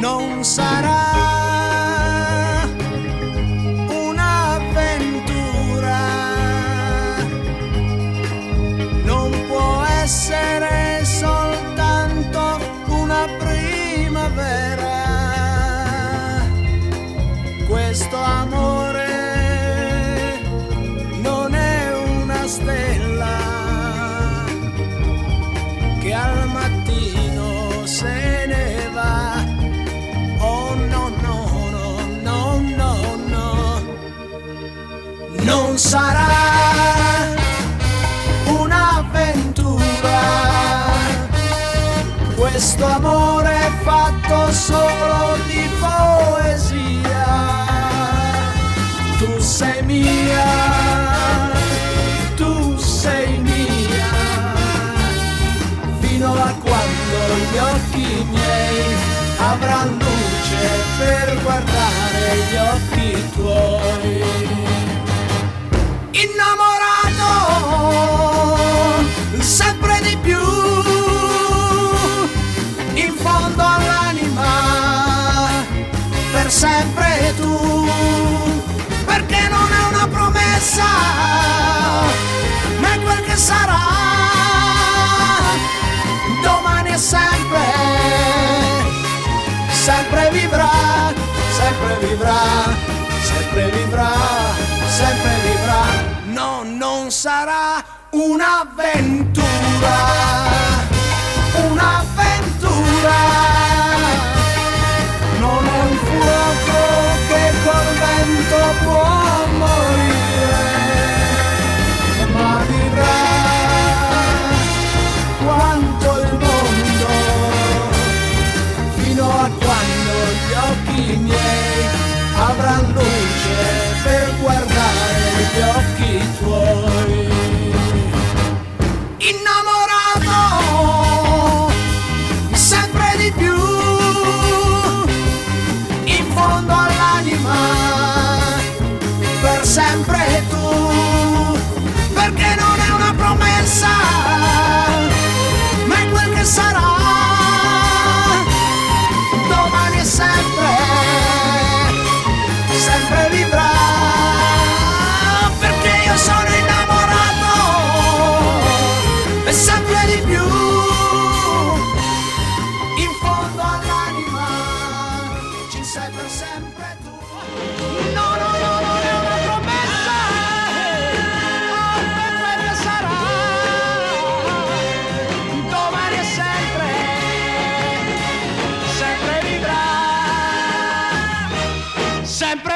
non sarà un'avventura, non può essere soltanto una primavera. Questo amore non è una stella che al mattino Non sarà un'avventura. Questo amore è fatto solo di poesia. Tu sei mia, tu sei mia fino a quando gli occhi miei avranno sarà un'avventura, un'avventura. Come. Sei per sempre tu. No no no non è una promessa. Quel che sarà. Domani e sempre sempre vivrà. Sempre